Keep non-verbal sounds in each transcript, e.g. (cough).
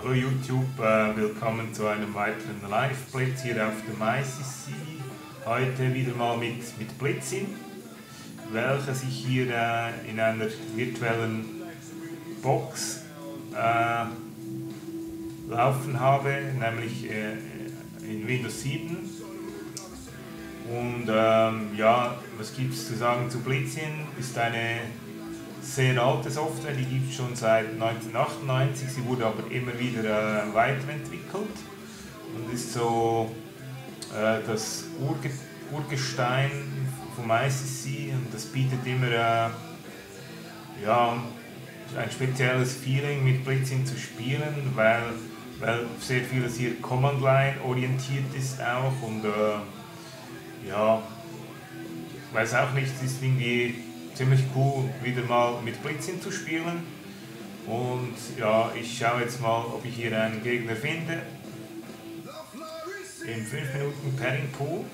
Hallo YouTube, äh, willkommen zu einem weiteren Live-Blitz hier auf dem ICC. Heute wieder mal mit, mit Blitzin, welches ich hier äh, in einer virtuellen Box äh, laufen habe, nämlich äh, in Windows 7. Und ähm, ja, was gibt es zu sagen zu Blitzin? Ist eine sehr alte Software, die gibt es schon seit 1998, sie wurde aber immer wieder äh, weiterentwickelt und ist so äh, das Urge Urgestein vom ICC und das bietet immer äh, ja, ein spezielles Feeling mit Blitzing zu spielen, weil, weil sehr vieles hier Command-Line orientiert ist auch und äh, ja, weiß auch nicht, ist irgendwie ziemlich cool, wieder mal mit Blitzin zu spielen. Und ja, ich schaue jetzt mal, ob ich hier einen Gegner finde. In 5 Minuten Padding Pool.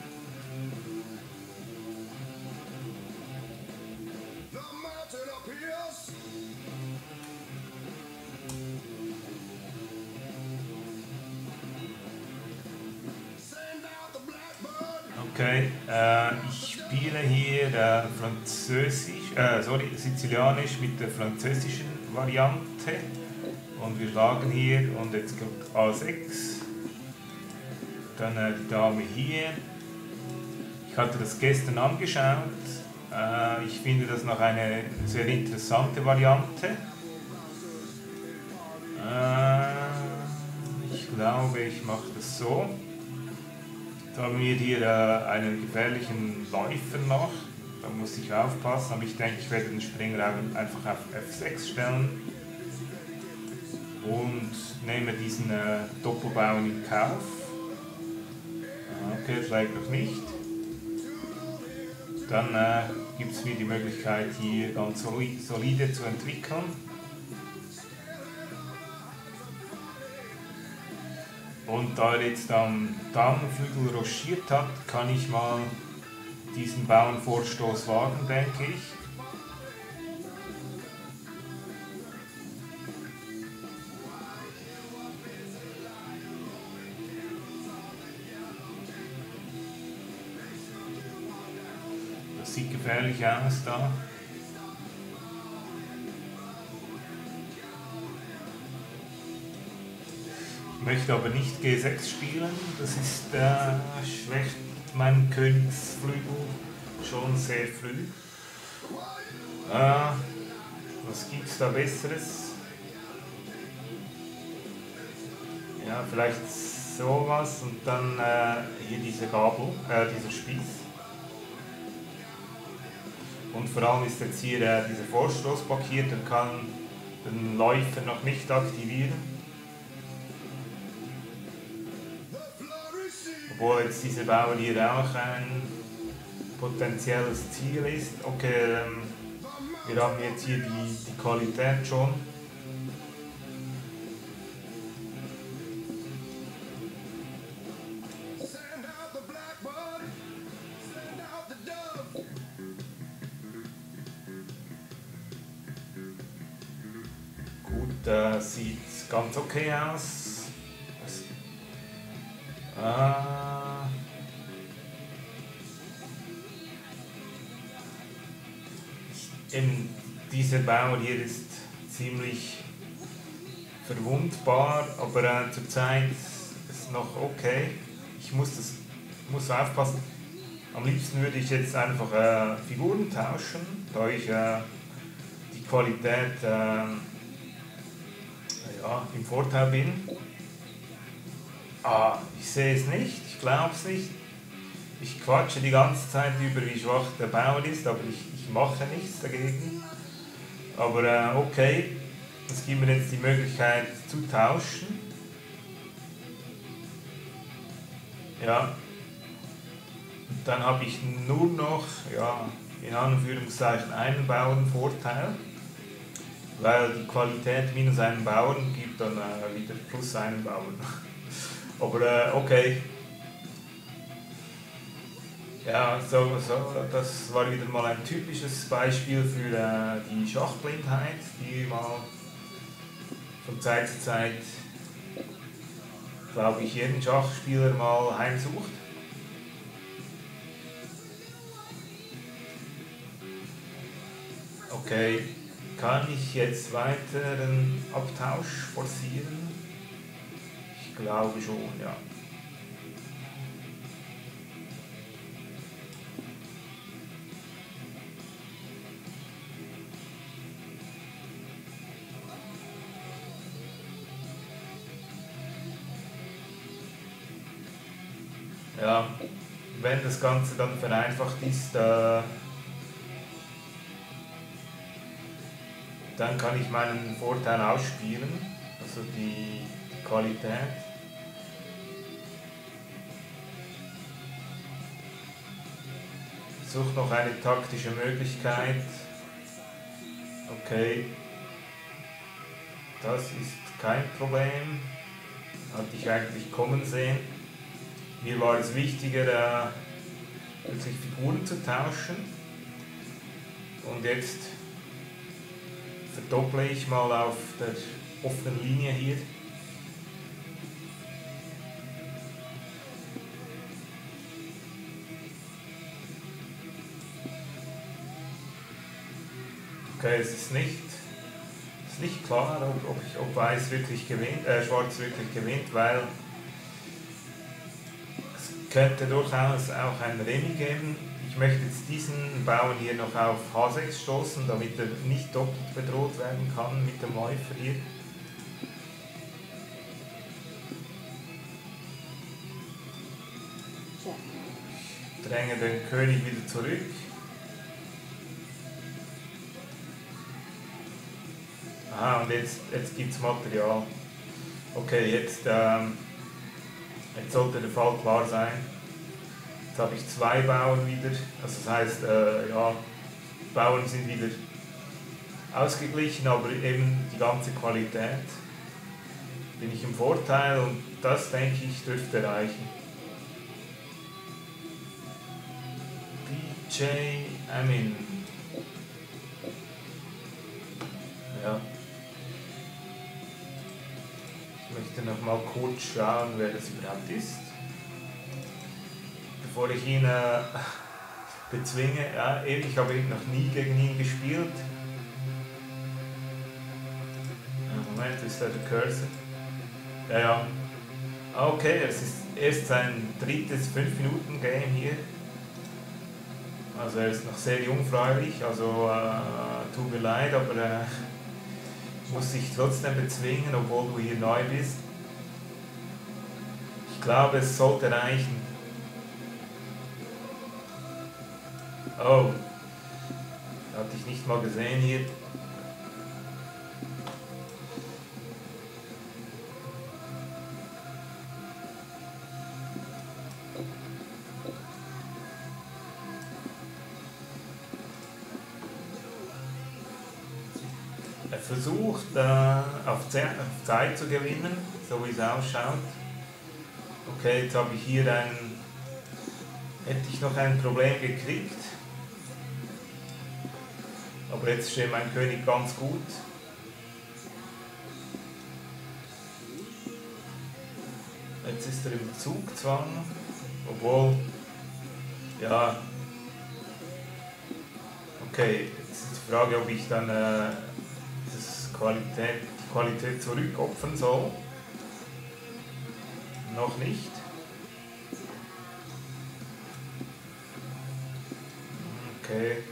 Okay, äh, ich spiele hier äh, Französisch, äh, sorry, Sizilianisch mit der französischen Variante und wir schlagen hier und jetzt kommt A6, dann äh, die Dame hier. Ich hatte das gestern angeschaut, äh, ich finde das noch eine sehr interessante Variante. Äh, ich glaube, ich mache das so. Da haben wir hier einen gefährlichen Läufer noch. Da muss ich aufpassen, aber ich denke, ich werde den Springer einfach auf F6 stellen und nehme diesen äh, Doppelbau in Kauf. Ah, okay, vielleicht noch nicht. Dann äh, gibt es mir die Möglichkeit, hier ganz solide zu entwickeln. Und da er jetzt am Damenflügel rochiert hat, kann ich mal diesen Bauernvorstoß wagen, denke ich. Das sieht gefährlich aus da. Möchte aber nicht G6 spielen, das ist äh, schwächt meinen Königsflügel schon sehr früh. Äh, was gibt es da Besseres? Ja, vielleicht sowas und dann äh, hier diese Gabel, äh, dieser Spieß. Und vor allem ist jetzt hier äh, dieser Vorstoß blockiert und kann den Läufer noch nicht aktivieren. Obwohl jetzt diese Bauer hier auch ein potenzielles Ziel ist. Okay, ähm, wir haben jetzt hier die, die Qualität schon. Gut, sieht ganz okay aus. Ah. Eben, dieser Bauer hier ist ziemlich verwundbar, aber äh, zurzeit ist noch okay. Ich muss, das, muss aufpassen. Am liebsten würde ich jetzt einfach äh, Figuren tauschen, da ich äh, die Qualität äh, ja, im Vorteil bin. Ah, ich sehe es nicht, ich glaube es nicht. Ich quatsche die ganze Zeit über, wie schwach der Bauer ist, aber ich, ich mache nichts dagegen. Aber äh, okay, es gibt mir jetzt die Möglichkeit zu tauschen. Ja. Und dann habe ich nur noch, ja, in Anführungszeichen einen Bauernvorteil, weil die Qualität minus einen Bauern gibt dann äh, wieder plus einen Bauern. (laughs) Aber äh, okay. Ja, so, so, das war wieder mal ein typisches Beispiel für äh, die Schachblindheit, die mal von Zeit zu Zeit glaube ich, jeden Schachspieler mal heimsucht. Okay, kann ich jetzt weiteren Abtausch forcieren? Ich glaube schon, ja. Ja, wenn das Ganze dann vereinfacht ist, äh, dann kann ich meinen Vorteil ausspielen, also die, die Qualität. Suche noch eine taktische Möglichkeit. Okay, das ist kein Problem. Hatte ich eigentlich kommen sehen. Mir war es wichtiger, äh, wirklich Figuren zu tauschen. Und jetzt verdopple ich mal auf der offenen Linie hier. Okay, es ist nicht, es ist nicht klar, ob, ob, ich, ob Weiß wirklich gewinnt, äh, Schwarz wirklich gewinnt, weil könnte durchaus auch ein Remi geben. Ich möchte jetzt diesen Bauern hier noch auf H6 stoßen, damit er nicht doppelt bedroht werden kann mit dem Läufer hier. Dränge den König wieder zurück. Aha, und jetzt, jetzt gibt es Material. Okay, jetzt, ähm, jetzt sollte der Fall klar sein. Jetzt habe ich zwei Bauern wieder, also das heißt, äh, ja, Bauern sind wieder ausgeglichen, aber eben die ganze Qualität bin ich im Vorteil und das denke ich dürfte reichen. DJ Amin. Ja. Möchte noch mal kurz schauen, wer das überhaupt ist bevor ich ihn äh, bezwinge. Ja, ich habe noch nie gegen ihn gespielt. Moment, ist da der Cursor? Ja, ja. Okay, es ist erst sein drittes 5-Minuten-Game hier. Also er ist noch sehr jungfräulich, also äh, tut mir leid, aber äh, muss sich trotzdem bezwingen, obwohl du hier neu bist. Ich glaube, es sollte reichen. Oh. Hatte ich nicht mal gesehen hier. Versucht äh, auf Zeit zu gewinnen, so wie es ausschaut. Okay, jetzt habe ich hier ein, hätte ich noch ein Problem gekriegt. Aber jetzt steht mein König ganz gut. Jetzt ist er im Zugzwang, obwohl, ja, okay, jetzt ist die Frage, ob ich dann äh, Qualität, Qualität zurückopfern soll. Noch nicht. Okay.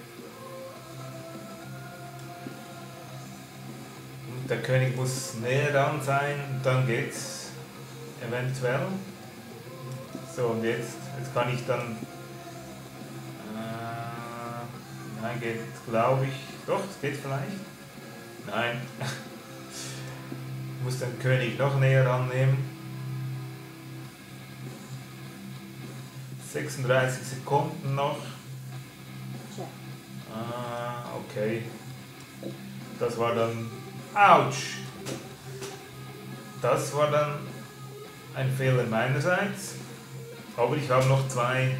der König muss näher dran sein, dann geht's eventuell. So, und jetzt, jetzt kann ich dann. Äh, nein, geht glaube ich. Doch, es geht vielleicht. Nein. ich muss den König noch näher rannehmen. 36 Sekunden noch. Ah, okay. Das war dann Autsch! Das war dann ein Fehler meinerseits. Aber ich habe noch zwei,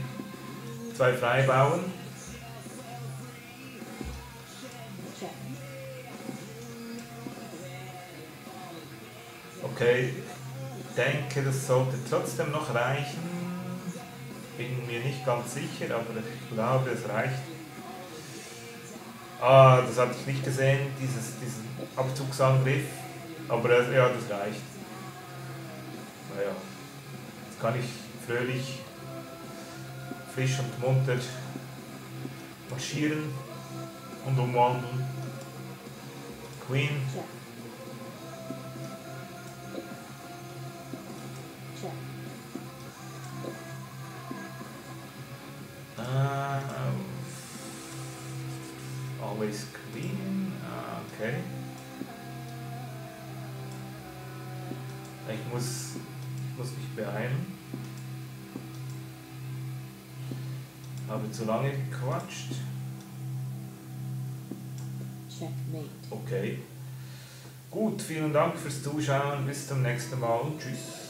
zwei Freibauern. Denke, das sollte trotzdem noch reichen. Bin mir nicht ganz sicher, aber ich glaube, es reicht. Ah, das hatte ich nicht gesehen, dieses, diesen Abzugsangriff. Aber das, ja, das reicht. Naja, jetzt kann ich fröhlich, frisch und munter marschieren und umwandeln. Queen. Ich muss, ich muss mich beeilen. Habe zu lange gequatscht. Checkmate. Okay. Gut, vielen Dank fürs Zuschauen. Bis zum nächsten Mal. Tschüss.